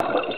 you